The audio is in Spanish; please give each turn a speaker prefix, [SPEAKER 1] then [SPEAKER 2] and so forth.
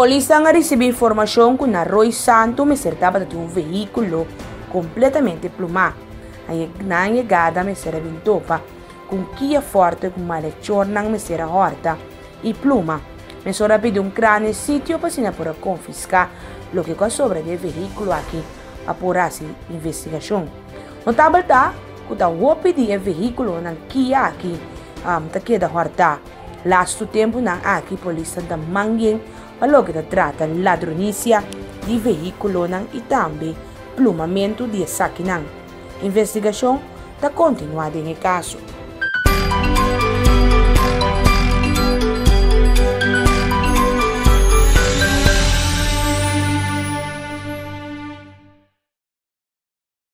[SPEAKER 1] Polícia ha recebido informação que na Roy Santo me certava de um veículo completamente plumado. Na chegada me será vintopa, com Kia Forte com malhechor na me será horta pluma. Me só pediu um crânio sítio para se para confiscar o que com sobra do veículo aqui, apurasse investigação. Notável tá, que tá o pedir veículo na Kia aqui, um, tá queda horta. Lasto tempo na aqui polícia da manguem para que trata ladronícia de veículo e também plumamento de saque. Investigação está continuada em caso.